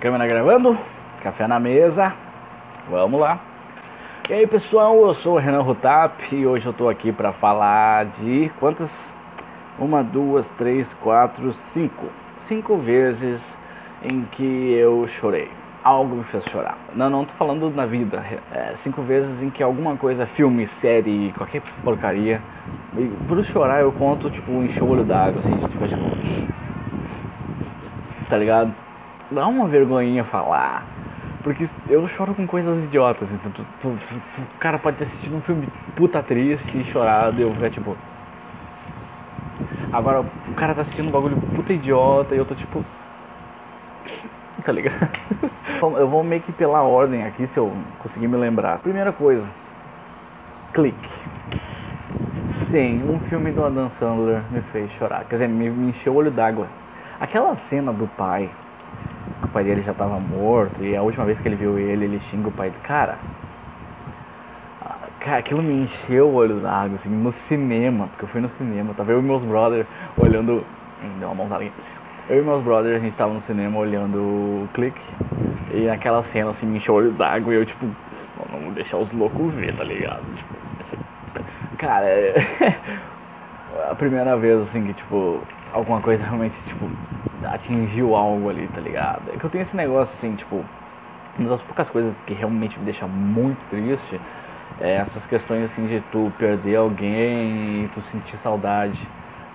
Câmera gravando, café na mesa, vamos lá. E aí pessoal, eu sou o Renan Rutap e hoje eu tô aqui para falar de quantas? Uma, duas, três, quatro, cinco. Cinco vezes em que eu chorei. Algo me fez chorar. Não, não tô falando na vida. É, cinco vezes em que alguma coisa, filme, série, qualquer porcaria. E por chorar eu conto, tipo, encher o olho d'água, assim, a gente fica tipo. Tá ligado? Dá uma vergonhinha falar. Porque eu choro com coisas idiotas. Então, tu, tu, tu, o cara pode ter assistido um filme puta triste e chorado e eu ficar tipo. Agora o cara tá assistindo um bagulho puta idiota e eu tô tipo. Tá ligado? eu vou meio que pela ordem aqui se eu conseguir me lembrar. Primeira coisa. Clique. Sim, um filme do Adam Sandler me fez chorar. Quer dizer, me, me encheu o olho d'água. Aquela cena do pai o pai dele já estava morto e a última vez que ele viu ele, ele xinga o pai. Cara, cara aquilo me encheu o olho d'água, assim, no cinema, porque eu fui no cinema, tava eu e meus brothers olhando. Deu uma mãozada aqui. Eu e meus brothers, a gente tava no cinema olhando o clique e aquela cena assim me encheu o olho d'água e eu tipo, não vou deixar os loucos ver, tá ligado? Tipo, cara, é a primeira vez assim que tipo, alguma coisa realmente, tipo, atingiu algo ali, tá ligado? É que eu tenho esse negócio assim, tipo, uma das poucas coisas que realmente me deixa muito triste é essas questões assim de tu perder alguém e tu sentir saudade.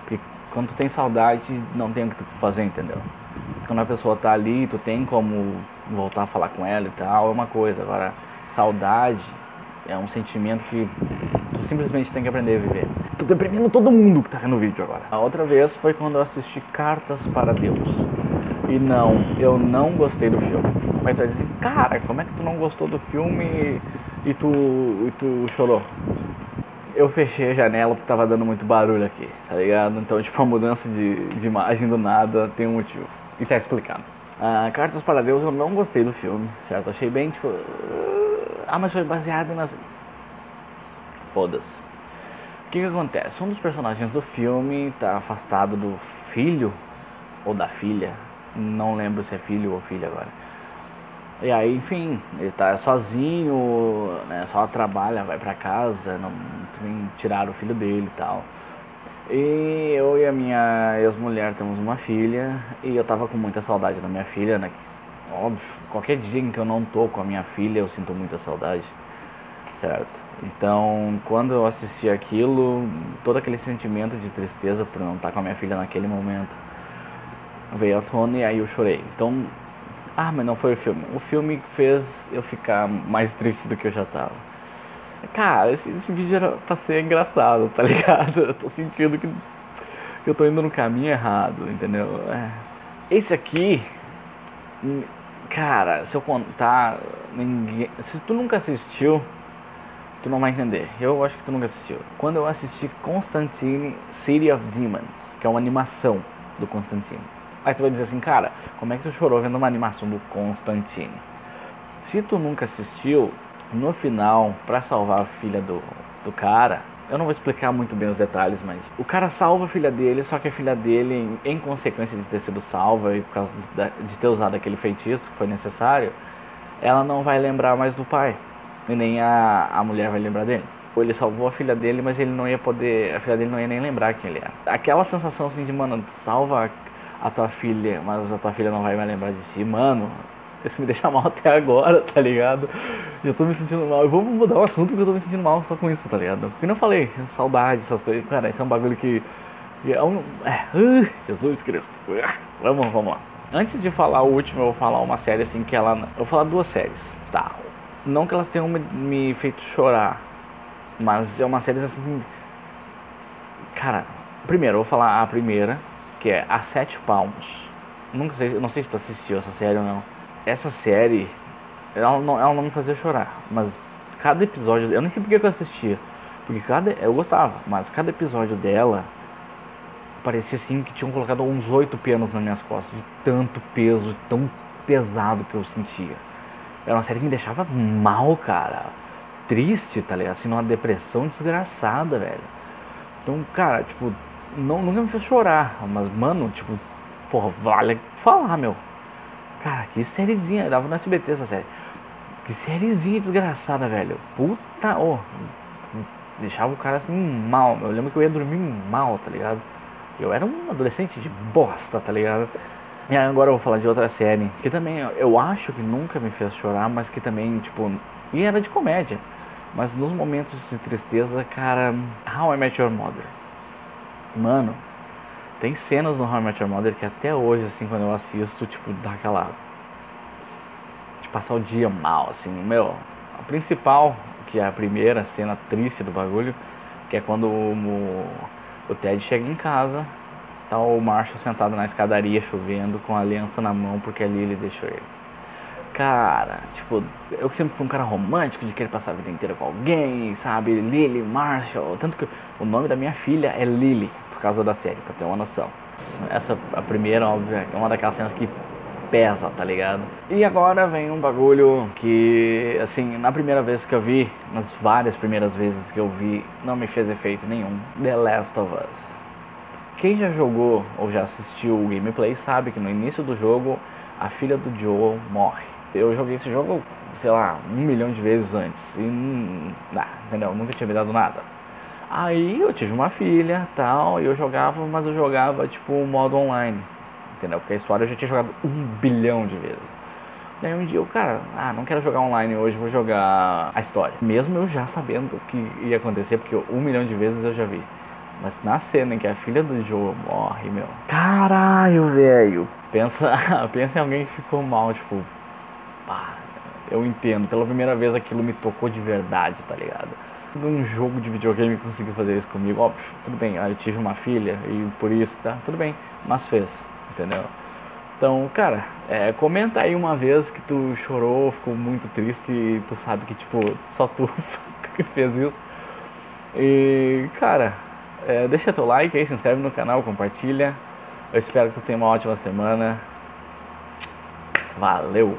Porque quando tu tem saudade, não tem o que tu fazer, entendeu? Quando a pessoa tá ali, tu tem como voltar a falar com ela e tal, é uma coisa. Agora, saudade é um sentimento que tu simplesmente tem que aprender a viver. Tô deprimindo todo mundo que tá vendo o vídeo agora. A outra vez foi quando eu assisti Cartas para Deus. E não, eu não gostei do filme. Mas tu vai dizer, cara, como é que tu não gostou do filme e tu, e tu chorou? Eu fechei a janela porque tava dando muito barulho aqui, tá ligado? Então, tipo, a mudança de, de imagem do nada tem um motivo. E tá explicado. Ah, Cartas para Deus eu não gostei do filme, certo? Achei bem, tipo ah, mas foi baseado nas. Foda-se. O que, que acontece? Um dos personagens do filme tá afastado do filho ou da filha. Não lembro se é filho ou filha agora. E aí, enfim, ele tá sozinho, né, só trabalha, vai pra casa, não tem tirar o filho dele e tal. E eu e a minha ex-mulher temos uma filha e eu tava com muita saudade da minha filha, né? óbvio, qualquer dia em que eu não tô com a minha filha, eu sinto muita saudade, certo? Então, quando eu assisti aquilo, todo aquele sentimento de tristeza por não estar com a minha filha naquele momento veio à tona e aí eu chorei. Então, ah, mas não foi o filme. O filme fez eu ficar mais triste do que eu já tava. Cara, esse, esse vídeo era pra ser engraçado, tá ligado? Eu tô sentindo que, que eu tô indo no caminho errado, entendeu? É. Esse aqui Cara, se eu contar, ninguém. Se tu nunca assistiu, tu não vai entender. Eu acho que tu nunca assistiu. Quando eu assisti Constantine City of Demons, que é uma animação do Constantine. Aí tu vai dizer assim, cara, como é que tu chorou vendo uma animação do Constantine? Se tu nunca assistiu, no final, para salvar a filha do, do cara, eu não vou explicar muito bem os detalhes, mas o cara salva a filha dele, só que a filha dele, em consequência de ter sido salva e por causa de ter usado aquele feitiço que foi necessário, ela não vai lembrar mais do pai. E nem a, a mulher vai lembrar dele. Ele salvou a filha dele, mas ele não ia poder. A filha dele não ia nem lembrar quem ele era. Aquela sensação assim de, mano, salva a tua filha, mas a tua filha não vai mais lembrar de ti, mano. Isso me deixa mal até agora, tá ligado? Eu tô me sentindo mal. Eu vou mudar o assunto porque eu tô me sentindo mal só com isso, tá ligado? Porque não falei, saudade, essas coisas. Cara, isso é um bagulho que. é um. É, Jesus Cristo. Vamos, vamos lá. Antes de falar o último, eu vou falar uma série assim que ela. Eu vou falar duas séries, tá? Não que elas tenham me, me feito chorar, mas é uma série assim. Cara, primeiro, eu vou falar a primeira, que é A Sete Palmos. Nunca sei, não sei se tu assistiu essa série ou não essa série, ela não, ela não me fazia chorar, mas cada episódio, eu nem sei porque que eu assistia, porque cada, eu gostava, mas cada episódio dela parecia assim que tinham colocado uns oito pianos nas minhas costas, de tanto peso, tão pesado que eu sentia. Era uma série que me deixava mal, cara. Triste, tá ligado? Assim, numa depressão desgraçada, velho. Então, cara, tipo, não, nunca me fez chorar, mas, mano, tipo, porra, vale falar, meu Cara, que sériezinha, dava no SBT essa série. Que sériezinha desgraçada, velho. Puta, oh, deixava o cara assim mal. Eu lembro que eu ia dormir mal, tá ligado? Eu era um adolescente de bosta, tá ligado? E agora eu vou falar de outra série que também eu acho que nunca me fez chorar, mas que também, tipo, e era de comédia. Mas nos momentos de tristeza, cara, How I Met Your Mother. Mano, tem cenas no How I Met Your Mother que até hoje, assim, quando eu assisto, tipo, dá aquela. de passar o dia mal, assim. Meu, a principal, que é a primeira cena triste do bagulho, que é quando o, o Ted chega em casa, tá o Marshall sentado na escadaria chovendo com a aliança na mão porque ali ele deixou ele cara, tipo, eu sempre fui um cara romântico de querer passar a vida inteira com alguém, sabe? Lily, Marshall, tanto que o nome da minha filha é Lily, por causa da série, pra ter uma noção. Essa, a primeira, óbvio, é uma daquelas cenas que pesa, tá ligado? E agora vem um bagulho que, assim, na primeira vez que eu vi, nas várias primeiras vezes que eu vi, não me fez efeito nenhum. The Last of Us. Quem já jogou ou já assistiu o gameplay sabe que no início do jogo a filha do Joel morre eu joguei esse jogo, sei lá, um milhão de vezes antes. E, não, entendeu? Nunca tinha me dado nada. Aí eu tive uma filha tal, e eu jogava, mas eu jogava tipo modo online. Entendeu? Porque a história eu já tinha jogado um bilhão de vezes. Daí um dia eu, cara, ah, não quero jogar online hoje, vou jogar a história. Mesmo eu já sabendo o que ia acontecer, porque um milhão de vezes eu já vi. Mas na cena em que a filha do Joe morre, meu. Caralho, velho. Pensa, pensa em alguém que ficou mal, tipo, pá, eu entendo. Pela primeira vez aquilo me tocou de verdade, tá ligado? Um jogo de videogame conseguiu fazer isso comigo, óbvio, tudo bem, eu tive uma filha e por isso, tá? Tudo bem, mas fez, entendeu? Então, cara, é, comenta aí uma vez que tu chorou, ficou muito triste e tu sabe que, tipo, só tu que fez isso. E, cara, é, deixa teu like aí, se inscreve no canal, compartilha. Eu espero que tu tenha uma ótima semana. Valeu!